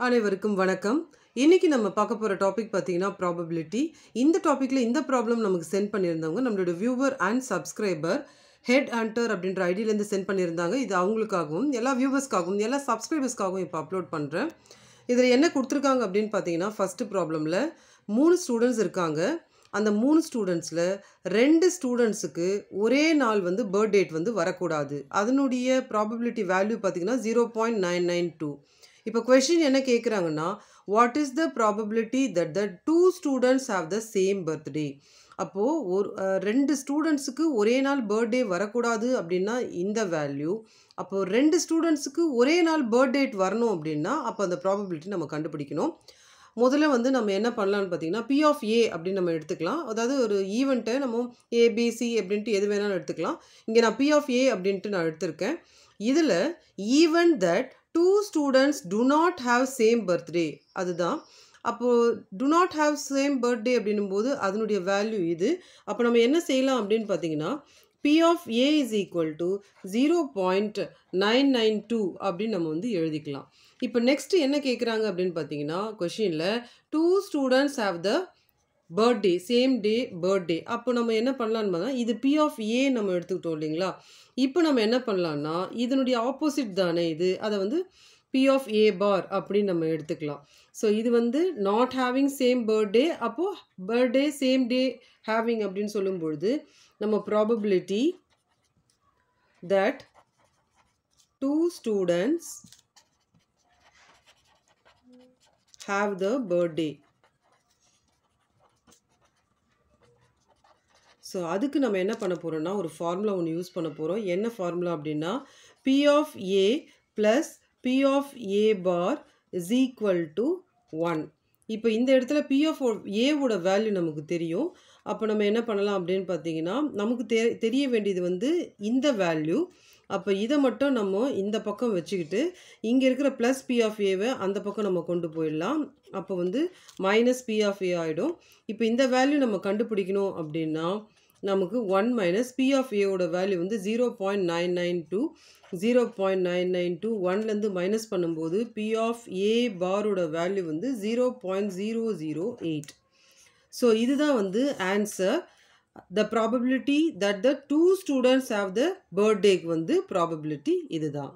அனைவருக்கும் வணக்கம். இன்றைக்கி நம்ம பார்க்க போகிற டாபிக் பார்த்தீங்கன்னா ப்ராபபிலிட்டி இந்த டாப்பிக்கில் இந்த ப்ராப்ளம் நமக்கு சென்ட் பண்ணியிருந்தவங்க நம்மளோட viewer and subscriber head hunter அப்படின்ற ஐடியிலேருந்து சென்ட் பண்ணியிருந்தாங்க. இது அவங்களுக்காகவும் எல்லா வியூவர்ஸ்க்காகவும் எல்லா சப்ஸ்கிரைபர்ஸ்க்காகவும் இப்போ அப்லோட் பண்ணுறேன் இதில் என்ன கொடுத்துருக்காங்க அப்படின்னு பார்த்தீங்கன்னா ஃபஸ்ட்டு ப்ராப்ளமில் மூணு ஸ்டூடெண்ட்ஸ் இருக்காங்க. அந்த மூணு ஸ்டூடெண்ட்ஸில் ரெண்டு ஸ்டூடெண்ட்ஸுக்கு ஒரே நாள் வந்து பர்த் டேட் வந்து வரக்கூடாது. அதனுடைய ப்ராபபிலிட்டி வேல்யூ பார்த்தீங்கன்னா zero point nine nine two இப்போ கொஷின் என்ன கேட்குறாங்கன்னா what is the probability that the two students have the same birthday அப்போது ஒரு ரெண்டு ஸ்டூடெண்ட்ஸுக்கு ஒரே நாள் பர்த்டே வரக்கூடாது அப்படின்னா இந்த வேல்யூ அப்போது ரெண்டு ஸ்டூடெண்ட்ஸுக்கு ஒரே நாள் பர்த்டேட் வரணும் அப்படின்னா அப்போ அந்த ப்ராபபிலிட்டி நம்ம கண்டுபிடிக்கணும். முதல்ல வந்து நம்ம என்ன பண்ணலாம்னு பார்த்தீங்கன்னா பி ஆஃப் ஏ அப்படின்னு நம்ம எடுத்துக்கலாம். அதாவது ஒரு ஈவெண்ட்டை நம்ம ஏபிசி அப்படின்ட்டு எது வேணாலும் எடுத்துக்கலாம். இங்கே நான் பி ஆஃப் ஏ அப்படின்ட்டு நான் எடுத்திருக்கேன். இதில் even that two students do not have same birthday அதுதான். அப்போது do not have same birthday அப்படின்னும் போது அதனுடைய வேல்யூ இது. அப்போ நம்ம என்ன செய்யலாம் அப்படின்னு பார்த்தீங்கன்னா P of A is equal to zero point nine nine two அப்படின்னு நம்ம வந்து எழுதிக்கலாம். இப்போ நெக்ஸ்ட் என்ன கேட்குறாங்க அப்படின்னு பார்த்தீங்கன்னா கொஷினில் two students have the birthday same day birthday அப்போ நம்ம என்ன பண்ணலான்னு பார்த்தா இது பி ஆஃப் ஏ நம்ம எடுத்துக்கிட்டோம் இல்லைங்களா? இப்போ நம்ம என்ன பண்ணலான்னா இதனுடைய ஆப்போசிட் தானே இது? அதை வந்து பி ஆஃப் ஏ பார் அப்படின்னு நம்ம எடுத்துக்கலாம். ஸோ இது வந்து நாட் ஹேவிங் சேம் பர்த்டே அப்போது பர்த்டே சேம் டே ஹேவிங் அப்படின்னு சொல்லும் பொழுது நம்ம probability that two students have the birthday so அதுக்கு நம்ம என்ன பண்ண போகிறோம்னா ஒரு ஃபார்முலா ஒன்று யூஸ் பண்ண போகிறோம் என்ன ஃபார்முலா அப்படின்னா P of A plus P of A bar is equal to one இப்போ இந்த இடத்துல பி ஆஃப் ஏவோட வேல்யூ நமக்கு தெரியும். அப்போ நம்ம என்ன பண்ணலாம் அப்படின்னு பார்த்தீங்கன்னா நமக்கு தெ தெரிய வேண்டியது வந்து இந்த வேல்யூ அப்போ இதை மட்டும் நம்ம இந்த பக்கம் வச்சுக்கிட்டு இங்கே இருக்கிற ப்ளஸ் பி ஆஃப் ஏவை அந்த பக்கம் நம்ம கொண்டு போயிடலாம். அப்போ வந்து மைனஸ் பி ஆஃப் ஏ ஆகிடும் இப்போ இந்த வேல்யூ நம்ம கண்டுபிடிக்கணும் அப்படின்னா நமக்கு ஒன் மைனஸ் பி ஆஃப் ஏவோட வேல்யூ வந்து zero point nine nine two zero point nine nine two ஒன்லேருந்து மைனஸ் பண்ணும்போது பி ஆஃப் ஏ பாரோட வேல்யூ வந்து zero point zero zero eight so இதுதான் வந்து answer the probability that the two students have the பர்த்டேக்கு வந்து probability இதுதான்.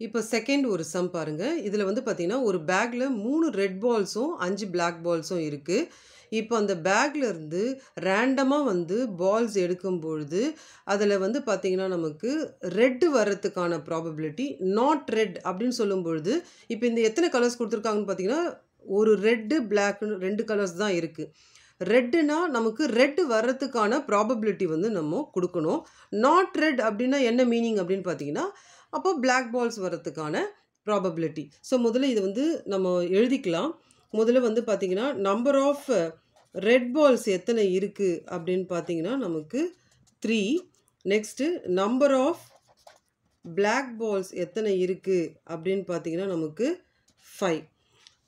இப்போ செகண்ட் ஒரு சம் பாருங்கள் இதில் வந்து பார்த்தீங்கன்னா ஒரு பேக்கில் மூணு ரெட் பால்ஸும் அஞ்சு பிளாக் பால்ஸும் இருக்குது இப்போ அந்த பேக்ல இருந்து ரேண்டமாக வந்து பால்ஸ் எடுக்கும் பொழுது அதில் வந்து பார்த்தீங்கன்னா நமக்கு ரெட்டு வர்றதுக்கான ப்ராபபிலிட்டி நாட் ரெட் அப்படின்னு சொல்லும் பொழுது இப்போ இந்த எத்தனை கலர்ஸ் கொடுத்துருக்காங்கன்னு பார்த்தீங்கன்னா ஒரு ரெட்டு பிளாக்னு ரெண்டு கலர்ஸ் தான் இருக்குது ரெட்டுனா நமக்கு ரெட் வர்றதுக்கான ப்ராபபிலிட்டி வந்து நம்ம கொடுக்கணும். நாட் ரெட் அப்படின்னா என்ன மீனிங் அப்படின்னு பார்த்தீங்கன்னா அப்போ பிளாக் பால்ஸ் வர்றதுக்கான ப்ராபபிலிட்டி ஸோ முதல்ல இது வந்து நம்ம எழுதிக்கலாம். முதல்ல வந்து பார்த்திங்கன்னா நம்பர் ஆஃப் ரெட் பால்ஸ் எத்தனை இருக்குது அப்படின்னு பார்த்தீங்கன்னா நமக்கு three next number of black balls எத்தனை இருக்குது அப்படின்னு பார்த்தீங்கன்னா நமக்கு ஃபைவ்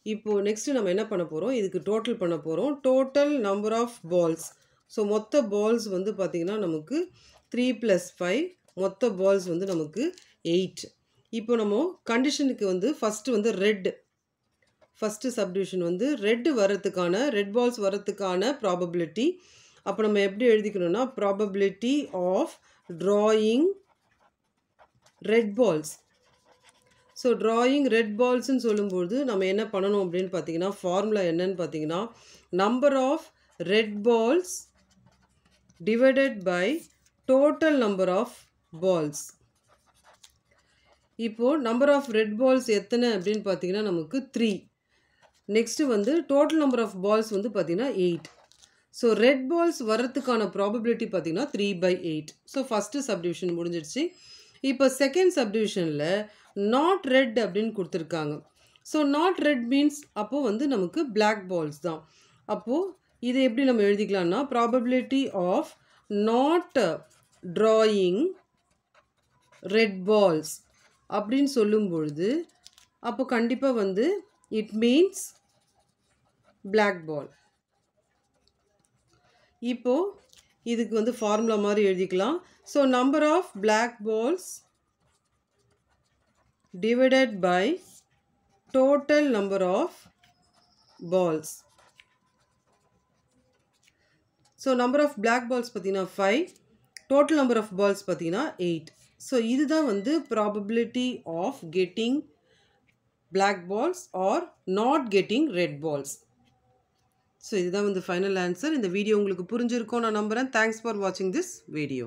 இப்போது நெக்ஸ்ட்டு நம்ம என்ன பண்ண போகிறோம் இதுக்கு டோட்டல் பண்ண போகிறோம் total number of balls so மொத்த பால்ஸ் வந்து பார்த்திங்கன்னா நமக்கு த்ரீ ப்ளஸ் ஃபைவ் மொத்த பால்ஸ் வந்து நமக்கு எயிட் இப்போ நம்ம கண்டிஷனுக்கு வந்து ஃபஸ்ட்டு வந்து ரெட் ஃபஸ்ட்டு சப்டிவிஷன் வந்து ரெட்டு வர்றதுக்கான ரெட் பால்ஸ் வர்றதுக்கான ப்ராபபிலிட்டி அப்போ நம்ம எப்படி எழுதிக்கணும்னா probability of drawing red balls so drawing red பால்ஸ்னு சொல்லும்போது நம்ம என்ன பண்ணணும் அப்படின்னு பார்த்தீங்கன்னா ஃபார்முலா என்னன்னு பார்த்தீங்கன்னா number of red balls divided by total number of balls இப்போது நம்பர் ஆஃப் ரெட் பால்ஸ் எத்தனை அப்படின்னு பார்த்தீங்கன்னா நமக்கு த்ரீ நெக்ஸ்ட்டு வந்து டோட்டல் நம்பர் ஆஃப் பால்ஸ் வந்து பார்த்தீங்கன்னா எயிட் ஸோ ரெட் பால்ஸ் வர்றதுக்கான ப்ராபபிலிட்டி பார்த்தீங்கன்னா three by eight so first subdivision முடிஞ்சிடுச்சு இப்போ செகண்ட் சப்டிவிஷனில் நாட் ரெட் அப்படின்னு கொடுத்துருக்காங்க. ஸோ நாட் ரெட் மீன்ஸ் அப்போது வந்து நமக்கு பிளாக் பால்ஸ் தான். அப்போது இதை எப்படி நம்ம எழுதிக்கலாம்னா probability of not drawing red balls அப்படின்னு சொல்லும் பொழுது அப்போ கண்டிப்பாக வந்து இட் மீன்ஸ் பிளாக் பால் இப்போது இதுக்கு வந்து ஃபார்முலா மாதிரி எழுதிக்கலாம். So number of black balls divided by total number of balls so number of black balls பார்த்தீங்கன்னா five total number of balls பார்த்தீங்கன்னா எயிட் ஸோ இதுதான் வந்து probability of getting black balls or not getting red balls so இதுதான் வந்து final answer இந்த video உங்களுக்கு புரிஞ்சிருக்கும் நான் நம்புகிறேன் தேங்க்ஸ் ஃபார் வாட்சிங் திஸ் வீடியோ